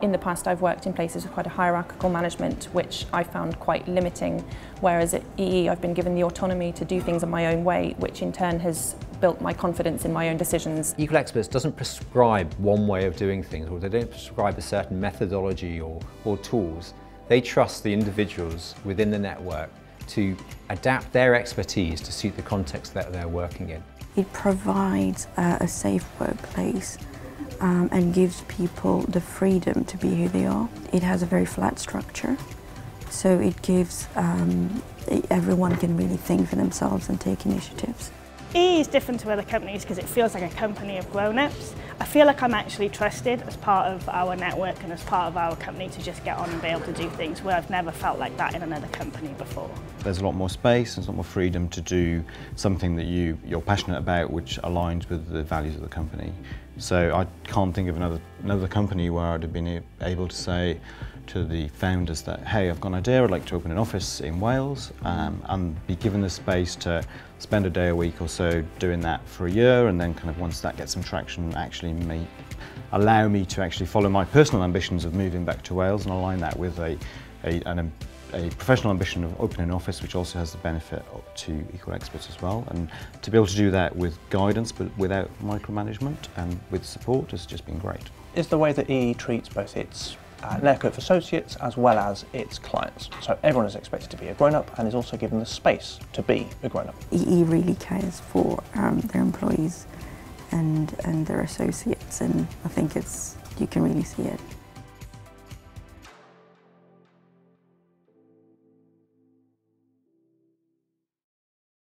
In the past I've worked in places with quite a hierarchical management which I found quite limiting whereas at EE I've been given the autonomy to do things in my own way which in turn has built my confidence in my own decisions. Equal Experts doesn't prescribe one way of doing things or they don't prescribe a certain methodology or, or tools. They trust the individuals within the network to adapt their expertise to suit the context that they're working in. It provides uh, a safe workplace um, and gives people the freedom to be who they are. It has a very flat structure, so it gives um, everyone can really think for themselves and take initiatives. E is different to other companies because it feels like a company of grown-ups. I feel like I'm actually trusted as part of our network and as part of our company to just get on and be able to do things where I've never felt like that in another company before. There's a lot more space, there's a lot more freedom to do something that you, you're passionate about which aligns with the values of the company. So I can't think of another, another company where I'd have been able to say to the founders that, hey, I've got an idea, I'd like to open an office in Wales um, and be given the space to spend a day a week or so doing that for a year and then kind of once that gets some traction actually may allow me to actually follow my personal ambitions of moving back to Wales and align that with a, a, an, um, a professional ambition of opening an office which also has the benefit to equal experts as well and to be able to do that with guidance but without micromanagement and with support has just been great. Is the way that EE treats both its uh, network associates as well as its clients. So everyone is expected to be a grown-up and is also given the space to be a grown-up. EE really cares for um, their employees and, and their associates and I think it's you can really see it.